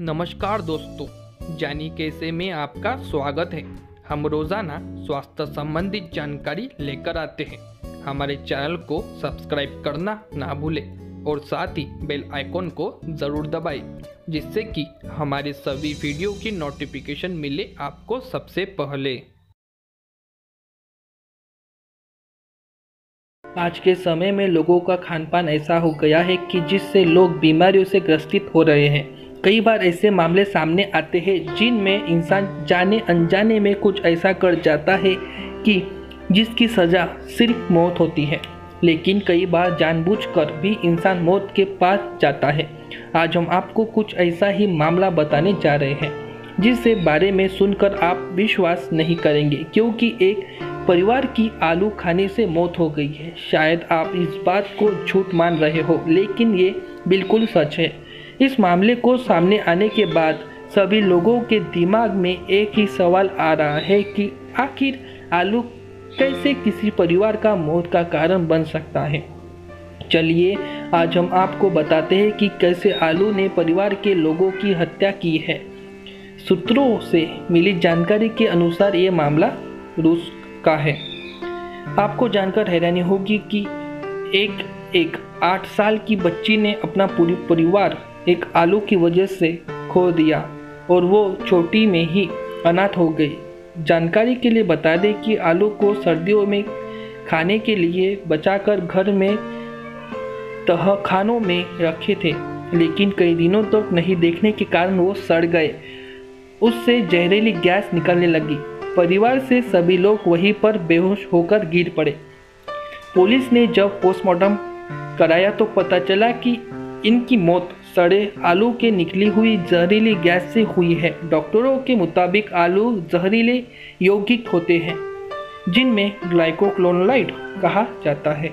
नमस्कार दोस्तों, जानी कैसे में आपका स्वागत है। हम रोज़ाना स्वास्थ्य संबंधित जानकारी लेकर आते हैं। हमारे चैनल को सब्सक्राइब करना ना भूलें और साथ ही बेल आइकॉन को ज़रूर दबाएँ, जिससे कि हमारे सभी वीडियो की नोटिफिकेशन मिले आपको सबसे पहले। आज के समय में लोगों का खान पान ऐसा हो गया है कि जिससे लोग बीमारियों से ग्रसित हो रहे हैं। कई बार ऐसे मामले सामने आते हैं जिनमें इंसान जाने अनजाने में कुछ ऐसा कर जाता है कि जिसकी सज़ा सिर्फ़ मौत होती है। लेकिन कई बार जानबूझकर भी इंसान मौत के पास जाता है। आज हम आपको कुछ ऐसा ही मामला बताने जा रहे हैं जिससे बारे में सुनकर आप विश्वास नहीं करेंगे, क्योंकि एक परिवार की आलू खाने से मौत हो गई है। शायद आप इस बात को झूठ मान रहे हो, लेकिन ये बिल्कुल सच है। इस मामले को सामने आने के बाद सभी लोगों के दिमाग में एक ही सवाल आ रहा है कि आखिर आलू कैसे किसी परिवार का मौत का कारण बन सकता है? चलिए, आज हम आपको बताते हैं कि कैसे आलू ने परिवार के लोगों की हत्या की है। सूत्रों से मिली जानकारी के अनुसार ये मामला रूस का है। आपको जानकर हैरानी होगी कि एक एक आठ साल की बच्ची ने अपना पूरी परिवार एक आलू की वजह से खो दिया और वो छोटी में ही अनाथ हो गई। जानकारी के लिए बता दें कि आलू को सर्दियों में खाने के लिए बचाकर घर में तहखानों में रखे थे, लेकिन कई दिनों तक तो नहीं देखने के कारण वो सड़ गए। उससे जहरीली गैस निकलने लगी। परिवार से सभी लोग वहीं पर बेहोश होकर गिर पड़े। पुलिस ने जब पोस्टमार्टम कराया तो पता चला कि इनकी मौत सड़े आलू के निकली हुई जहरीली गैस से हुई है। डॉक्टरों के मुताबिक आलू जहरीले यौगिक होते हैं, जिनमें ग्लाइकोक्लोनोलाइड कहा जाता है।